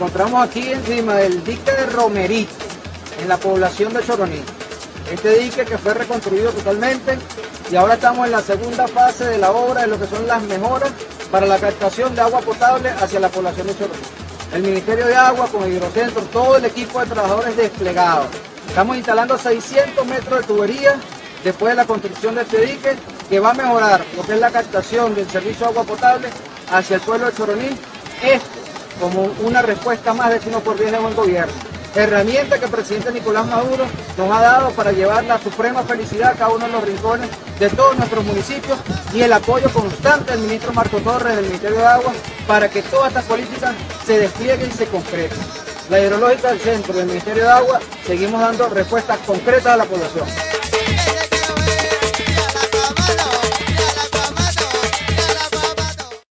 encontramos aquí encima del dique de Romerito, en la población de Choroní. Este dique que fue reconstruido totalmente y ahora estamos en la segunda fase de la obra de lo que son las mejoras para la captación de agua potable hacia la población de Choroní. El Ministerio de Agua con el Hidrocentro, todo el equipo de trabajadores desplegado. Estamos instalando 600 metros de tubería después de la construcción de este dique que va a mejorar lo que es la captación del servicio de agua potable hacia el pueblo de Choroní. Esto como una respuesta más de Sino por Bien de Buen Gobierno. Herramienta que el presidente Nicolás Maduro nos ha dado para llevar la suprema felicidad a cada uno de los rincones de todos nuestros municipios y el apoyo constante del ministro Marco Torres del Ministerio de Agua para que todas estas políticas se desplieguen y se concreten. La hidrológica del centro del Ministerio de Agua seguimos dando respuestas concretas a la población.